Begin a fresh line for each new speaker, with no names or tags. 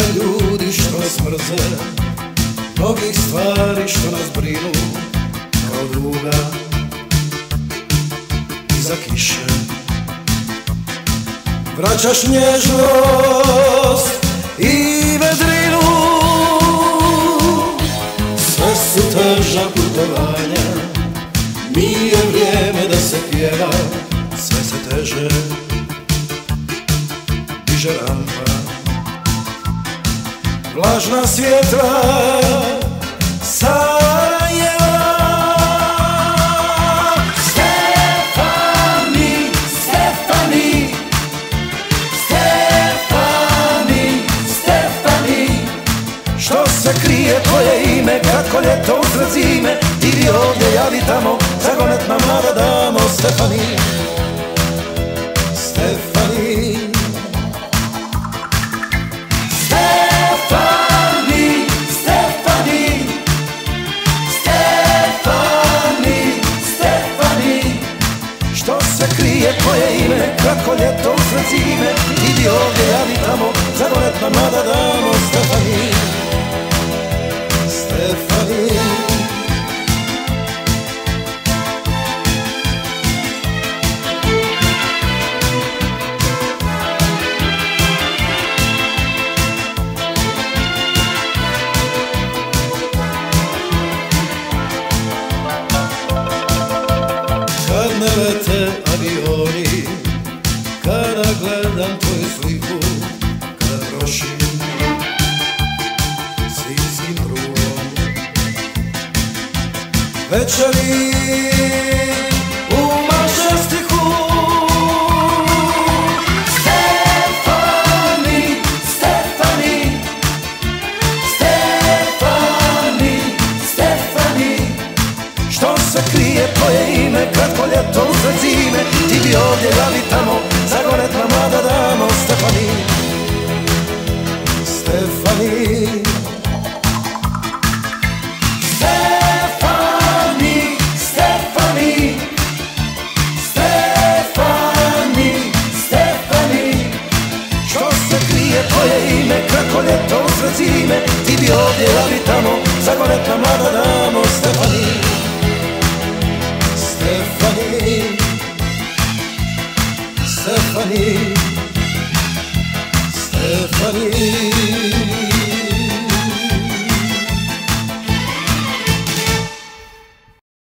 ljudi što nas mrze Mnogih stvari što nas brinu Kao druga Iza kiše. Vraćaš nježnost i vedrinu. Sve su teža putovanja Nije vrijeme da se pjeva Sve se teže. Diže rampa Vlažna svjetra Sarajeva Stefani, Stefani. Stefani, Stefani. Što se krije tvoje ime Kako ljeto usred zime Idi ovdje, javi tamo krije tvoje ime Kako ljeto usred zime. Idi ovdje, javi tamo Zagonet nam mlada damo Stefani Stefani Kad Večeri u mažestiku Stefani, Stefani Stefani, Stefani što se krije tvoje ime Kratko ljeto usred zime? Ti bi ovdje, javi tamo Zagonet nam mlada damo Stefani. Stefani tvoje ime Kako ljeto usred zime Ti bi ovdje, javi tamo Zagonet nam mlada damo Stefani. Stefani. Stefani. Stefani